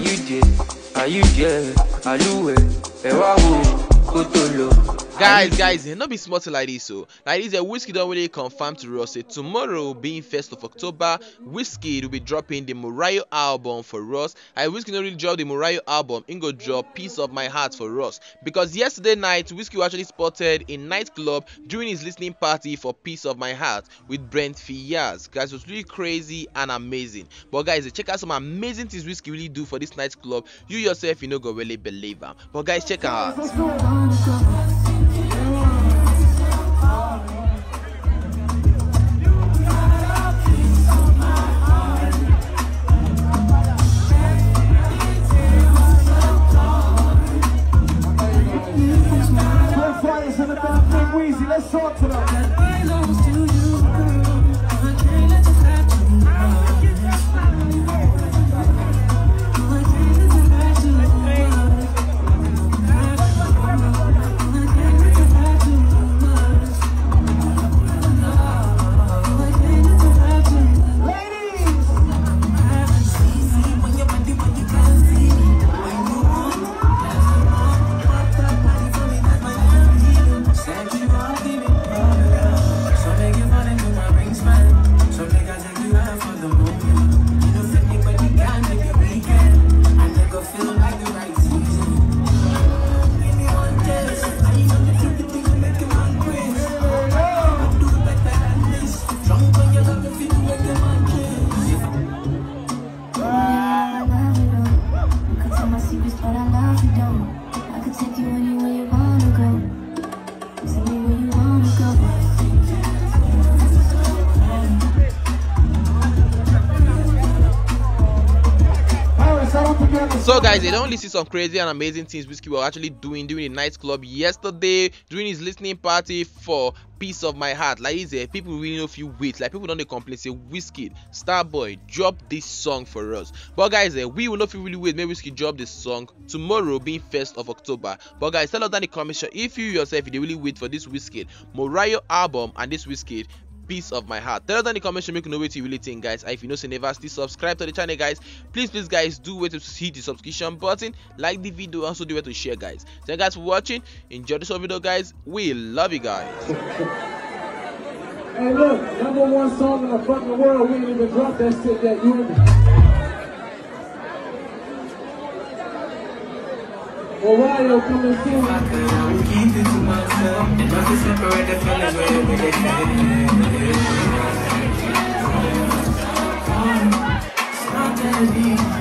you there? Are you there? Aluwe, ẹ wá wo kó tó lọ. Guys guys eh, no be small thing like this o like this eh, Wizkid don really confirm to us say tomorrow being first of october Wizkid will be dropping the morayo album for us. And Wizkid no really drop the morayo album im go drop piece of my heart for us. Because yesterday night Wizkid was actually spotted in nightclub during his listening party for piece of my heart with Brent Faiyaz. Guys it was really crazy and amazing. But guys eh, check out some amazing things Wizkid really do for this nightclub. You yourself you no go really believe am. But guys check out. So guys, they don't see some crazy and amazing things Wizkid was actually doing during the nightclub yesterday during his listening party for Piece of My Heart. Like he's people really know if you wait. Like people don't complain say Wizkid, Starboy, drop this song for us. But guys, eh, we will not feel really wait. Maybe Wizkid drop this song tomorrow being first of October. But guys, tell us down in the comment section if you yourself if they really wait for this Wizkid, Morayo album and this Wizkid piece of my heart. Tell us down in the comment section make you know what you really think guys. And if you know say never still subscribe to the channel guys. Please please guys do wait to hit the subscription button like the video also do it to share guys. Thank you guys for watching. Enjoy this video guys. We love you guys. Hey, look, number one song in the fucking world. We ain't even dropped that shit yet. You Orion coming soon. I keep it to myself. And not to separate the feelings we they feel. Not that deep.